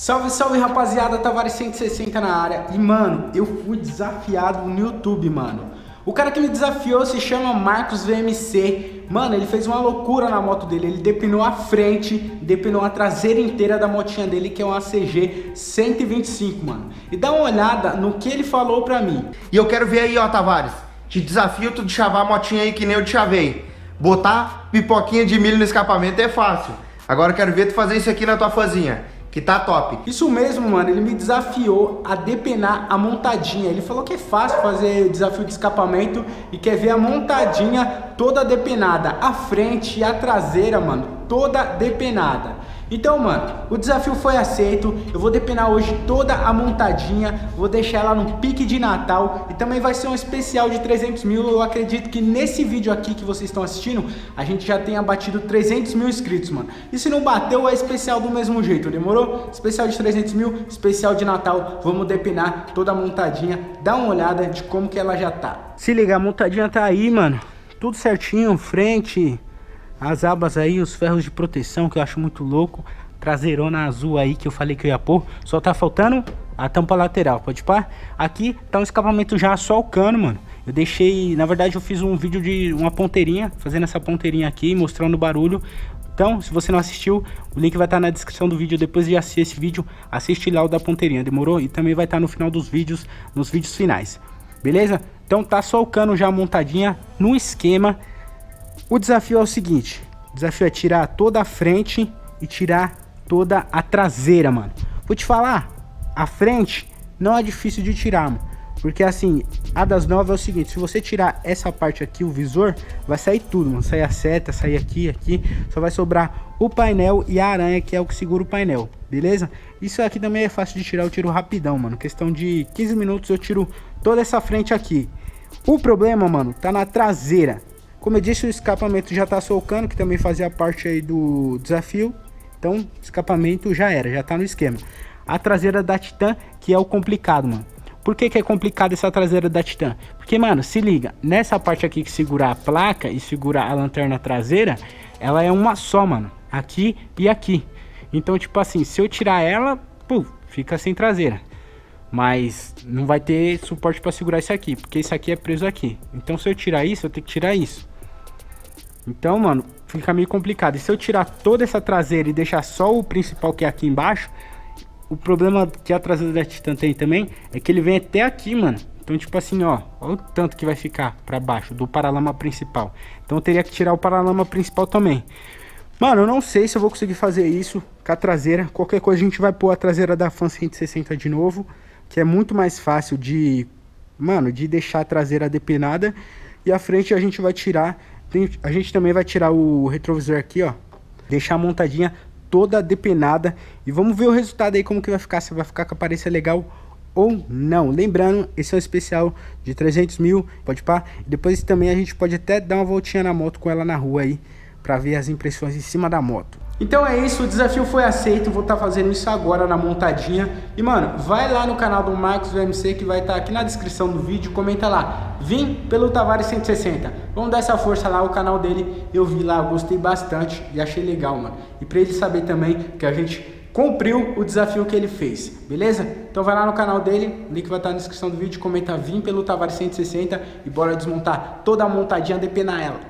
Salve, salve rapaziada, Tavares 160 na área. E mano, eu fui desafiado no YouTube, mano. O cara que me desafiou se chama Marcos VMC. Mano, ele fez uma loucura na moto dele. Ele depinou a frente, depinou a traseira inteira da motinha dele, que é uma CG 125, mano. E dá uma olhada no que ele falou pra mim. E eu quero ver aí, ó, Tavares. Te desafio tu de chavar a motinha aí que nem eu te chavei. Botar pipoquinha de milho no escapamento é fácil. Agora eu quero ver tu fazer isso aqui na tua fãzinha que tá top. Isso mesmo, mano. Ele me desafiou a depenar a montadinha. Ele falou que é fácil fazer desafio de escapamento e quer ver a montadinha toda depenada. A frente e a traseira, mano, toda depenada. Então, mano, o desafio foi aceito. Eu vou depenar hoje toda a montadinha, vou deixar ela no pique de Natal e também vai ser um especial de 300 mil. Eu acredito que nesse vídeo aqui que vocês estão assistindo, a gente já tenha batido 300 mil inscritos, mano. E se não bateu, é especial do mesmo jeito, demorou? Especial de 300 mil, especial de Natal. Vamos depenar toda a montadinha. Dá uma olhada de como que ela já tá. Se liga, a montadinha tá aí, mano. Tudo certinho, frente, as abas aí, os ferros de proteção que eu acho muito louco. Traseirona azul aí que eu falei que eu ia pôr. Só tá faltando a tampa lateral, pode pá? Aqui tá um escapamento já só o cano, mano. Eu deixei, na verdade eu fiz um vídeo de uma ponteirinha, fazendo essa ponteirinha aqui, mostrando o barulho. Então, se você não assistiu, o link vai estar tá na descrição do vídeo. Depois de assistir esse vídeo, assiste lá o da ponteirinha, demorou? E também vai estar tá no final dos vídeos, nos vídeos finais. Beleza? Então tá só o cano já montadinha no esquema. O desafio é o seguinte: o desafio é tirar toda a frente e tirar toda a traseira, mano. Vou te falar, a frente não é difícil de tirar, mano. Porque assim, a das novas é o seguinte, se você tirar essa parte aqui, o visor, vai sair tudo, mano. Sair a seta, sair aqui, aqui. Só vai sobrar o painel e a aranha, que é o que segura o painel, beleza? Isso aqui também é fácil de tirar, eu tiro rapidão, mano. Questão de 15 minutos eu tiro toda essa frente aqui. O problema, mano, tá na traseira. Como eu disse, o escapamento já tá solcando, que também fazia parte aí do desafio. Então, escapamento já era, já tá no esquema. A traseira da Titan, que é o complicado, mano. Por que, que é complicado essa traseira da Titan? Porque, mano, se liga, nessa parte aqui que segura a placa e segura a lanterna traseira, ela é uma só, mano. Aqui e aqui. Então, tipo assim, se eu tirar ela, pô, fica sem traseira. Mas não vai ter suporte para segurar isso aqui, porque isso aqui é preso aqui. Então, se eu tirar isso, eu tenho que tirar isso. Então, mano, fica meio complicado. E se eu tirar toda essa traseira e deixar só o principal que é aqui embaixo, o problema que a traseira da Titan tem também é que ele vem até aqui, mano. Então, tipo assim, ó, olha o tanto que vai ficar para baixo do paralama principal. Então, eu teria que tirar o paralama principal também. Mano, eu não sei se eu vou conseguir fazer isso com a traseira. Qualquer coisa a gente vai pôr a traseira da Fan 160 de novo, que é muito mais fácil de, mano, de deixar a traseira depenada. E a frente a gente vai tirar a gente também vai tirar o retrovisor aqui, ó. Deixar a montadinha toda depenada. E vamos ver o resultado aí, como que vai ficar. Se vai ficar com a aparência legal ou não. Lembrando, esse é um especial de 300 mil, pode pá. Depois também a gente pode até dar uma voltinha na moto com ela na rua aí. Pra ver as impressões em cima da moto. Então é isso, o desafio foi aceito, vou estar tá fazendo isso agora na montadinha. E mano, vai lá no canal do Marcos VMC que vai estar tá aqui na descrição do vídeo, comenta lá. Vim pelo Tavares 160. Vamos dar essa força lá, o canal dele eu vi lá, eu gostei bastante e achei legal, mano. E pra ele saber também que a gente cumpriu o desafio que ele fez, beleza? Então vai lá no canal dele, o link vai estar tá na descrição do vídeo, comenta Vim pelo Tavares 160 e bora desmontar toda a montadinha, depenar ela.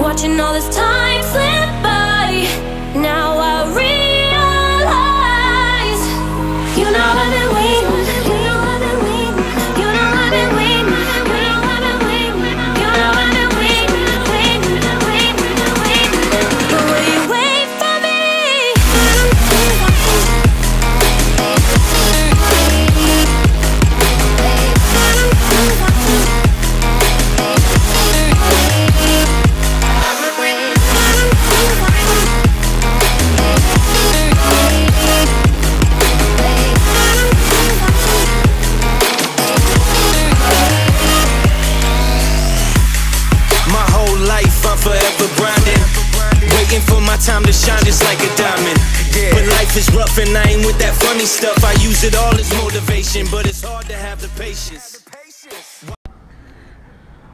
Watching all this time slip by. Now I realize You know I've been life is rough and I ain't with that funny stuff. I use it all as motivation, but it's hard to have the patience.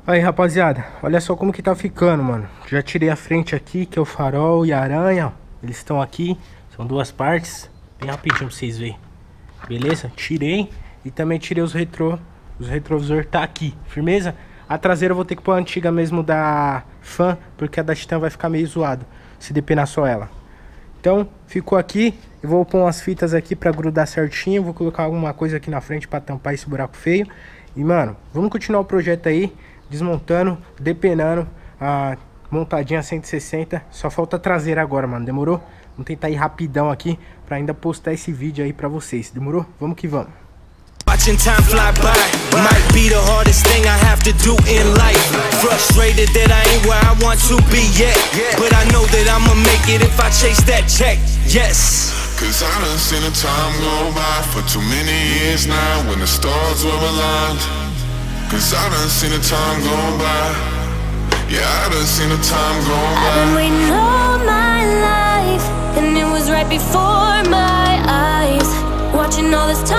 Aí, rapaziada, olha só como que tá ficando, mano. Já tirei a frente aqui, que é o farol e a aranha. Eles estão aqui, são duas partes. Bem rapidinho pra vocês verem. Beleza? Tirei e também tirei os retrô. Os retrovisor tá aqui, firmeza? A traseira eu vou ter que pôr a antiga mesmo da Fan, porque a da Titan vai ficar meio zoado se depenar só ela. Então, ficou aqui. Eu vou pôr umas fitas aqui pra grudar certinho. Vou colocar alguma coisa aqui na frente pra tampar esse buraco feio. E, mano, vamos continuar o projeto aí. Desmontando, depenando a montadinha 160. Só falta traseira agora, mano. Demorou? Vamos tentar ir rapidão aqui pra ainda postar esse vídeo aí pra vocês. Demorou? Vamos que vamos. Watching time fly by might be the hardest thing I have to do in life. Frustrated that I ain't where I want to be yet. But I know that I'ma make it if I chase that check. Yes. Cause I done seen the time go by for too many years now when the stars were aligned. Cause I done seen the time go by. Yeah, I done seen the time go by I've been waiting all my life, and it was right before my eyes. Watching all this time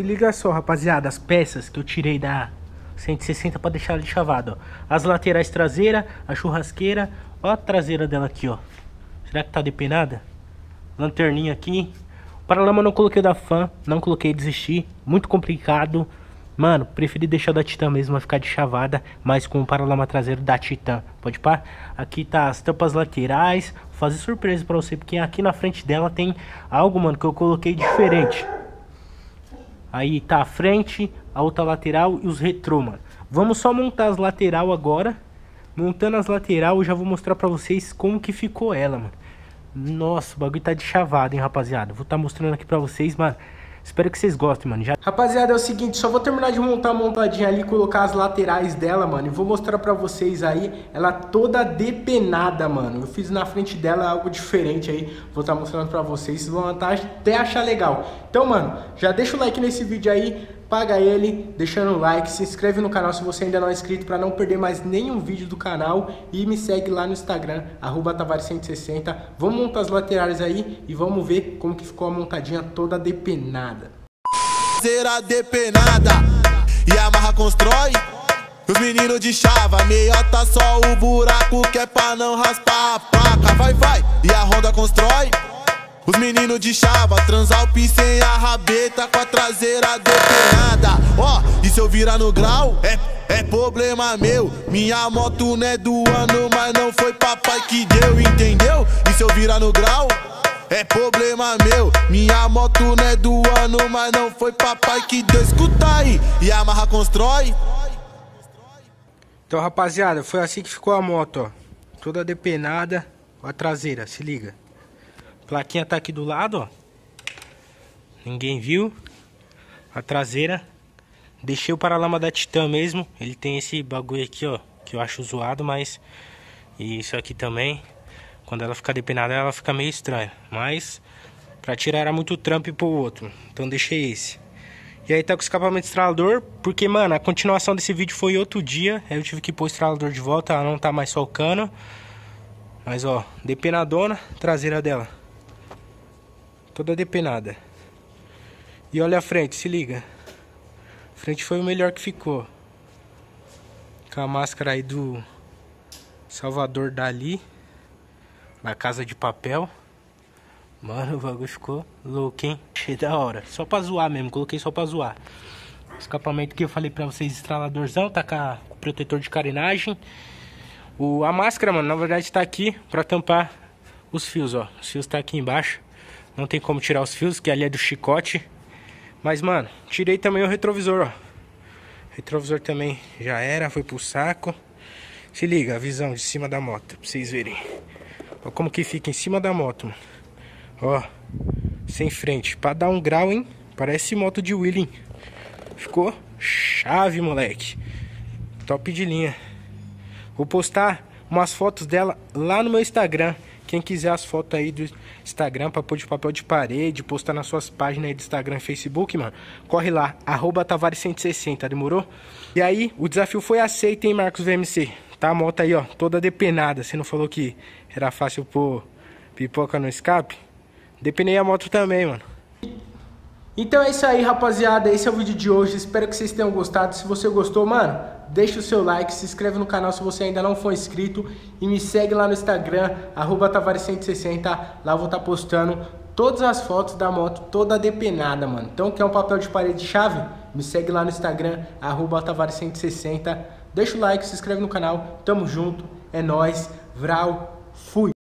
Se liga só, rapaziada, as peças que eu tirei da 160 para deixar ela de chavado, ó. As laterais traseira, a churrasqueira, ó a traseira dela aqui, ó. Será que tá depenada? Lanterninha aqui. O paralama não coloquei da fã, não coloquei desistir, muito complicado. Mano, preferi deixar da Titan mesmo, vai ficar de chavada, mas com o paralama traseiro da Titan. Pode pá? Aqui tá as tampas laterais. Vou fazer surpresa pra você, porque aqui na frente dela tem algo, mano, que eu coloquei diferente. Aí tá a frente, a outra lateral e os retrô, mano. Vamos só montar as lateral agora. Montando as lateral, eu já vou mostrar pra vocês como que ficou ela, mano. Nossa, o bagulho tá de chavado, hein, rapaziada. Vou tá mostrando aqui pra vocês, mano. Espero que vocês gostem, mano. Já... Rapaziada, é o seguinte, só vou terminar de montar a montadinha ali, colocar as laterais dela, mano. E vou mostrar pra vocês aí, ela toda depenada, mano. Eu fiz na frente dela algo diferente aí. Vou estar mostrando pra vocês, vocês vão até achar legal. Então, mano, já deixa o like nesse vídeo aí, paga ele, deixando o like, se inscreve no canal se você ainda não é inscrito pra não perder mais nenhum vídeo do canal e me segue lá no Instagram, arroba Tavares160. Vamos montar as laterais aí e vamos ver como que ficou a montadinha toda depenada. traseira depenada e a marra constrói. Os meninos de chava, meiota só o buraco que é pra não raspar a placa. Vai, vai, e a Honda constrói. Os meninos de chava, transalp sem a rabeta com a traseira depenada. Ó, e se eu virar no grau, é, é problema meu. Minha moto não é do ano, mas não foi papai que deu, entendeu? E se eu virar no grau, é problema meu, minha moto não é do ano, mas não foi papai que deu. Escuta aí, e a marra constrói. Então, rapaziada, foi assim que ficou a moto, ó. Toda depenada. A traseira, se liga. Plaquinha tá aqui do lado, ó. Ninguém viu. A traseira. Deixei o paralama da Titan mesmo. Ele tem esse bagulho aqui, ó. Que eu acho zoado, mas... E isso aqui também. Quando ela fica depenada, ela fica meio estranha. Mas... Pra tirar era muito trampo e pro outro. Então deixei esse. E aí tá com o escapamento estralador, porque, mano, a continuação desse vídeo foi outro dia. Aí eu tive que pôr o estralador de volta, ela não tá mais solcando. Mas, ó, depenadona, traseira dela. Toda depenada. E olha a frente, se liga. A frente foi o melhor que ficou. Com a máscara aí do Salvador Dali. Da Casa de Papel. Mano, o bagulho ficou louco, hein? Achei da hora. Só pra zoar mesmo, coloquei só pra zoar. Escapamento que eu falei pra vocês, estraladorzão, tá com, com o protetor de carenagem. O, a máscara, mano, na verdade tá aqui pra tampar os fios, ó. Os fios tá aqui embaixo. Não tem como tirar os fios, que ali é do chicote. Mas, mano, tirei também o retrovisor, ó. Retrovisor também já era, foi pro saco. Se liga, a visão de cima da moto, pra vocês verem. Ó como que fica em cima da moto, mano. Ó, sem frente. Pra dar um grau, hein? Parece moto de wheeling. Ficou chave, moleque. Top de linha. Vou postar umas fotos dela lá no meu Instagram. Quem quiser as fotos aí do Instagram pra pôr de papel de parede, postar nas suas páginas aí do Instagram e Facebook, mano, corre lá, arroba Tavares160, demorou? E aí, o desafio foi aceito, hein, Marcos VMC? Tá a moto aí, ó, toda depenada. Você não falou que era fácil pôr pipoca no escape? Depenei a moto também, mano. Então é isso aí, rapaziada. Esse é o vídeo de hoje. Espero que vocês tenham gostado. Se você gostou, mano, deixa o seu like, se inscreve no canal se você ainda não for inscrito e me segue lá no Instagram, arroba Tavares160. Lá eu vou estar postando todas as fotos da moto toda depenada, mano. Então quer um papel de parede de chave? Me segue lá no Instagram, arroba Tavares160. Deixa o like, se inscreve no canal. Tamo junto. É nóis. Vral. Fui.